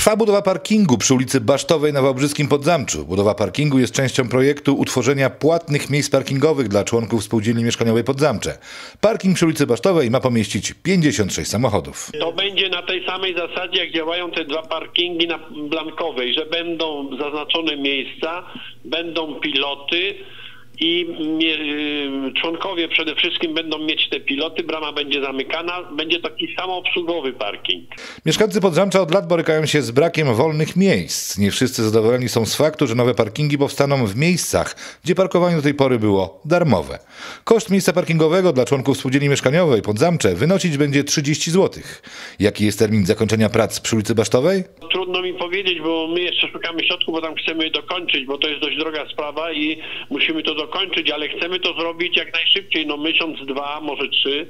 Trwa budowa parkingu przy ulicy Basztowej na Wałbrzyskim Podzamczu. Budowa parkingu jest częścią projektu utworzenia płatnych miejsc parkingowych dla członków spółdzielni mieszkaniowej Podzamcze. Parking przy ulicy Basztowej ma pomieścić 56 samochodów. To będzie na tej samej zasadzie, jak działają te dwa parkingi na Blankowej, że będą zaznaczone miejsca, będą piloty i mie- y, członkowie przede wszystkim będą mieć te piloty, brama będzie zamykana, będzie taki samoobsługowy parking. Mieszkańcy Podzamcza od lat borykają się z brakiem wolnych miejsc. Nie wszyscy zadowoleni są z faktu, że nowe parkingi powstaną w miejscach, gdzie parkowanie do tej pory było darmowe. Koszt miejsca parkingowego dla członków spółdzielni mieszkaniowej Podzamcze wynosić będzie 30 zł. Jaki jest termin zakończenia prac przy ulicy Basztowej? Trudno mi powiedzieć, bo my jeszcze szukamy środków, bo tam chcemy dokończyć, bo to jest dość droga sprawa i musimy to dokończyć, ale chcemy to zrobić jak najszybciej, no miesiąc, dwa, może trzy.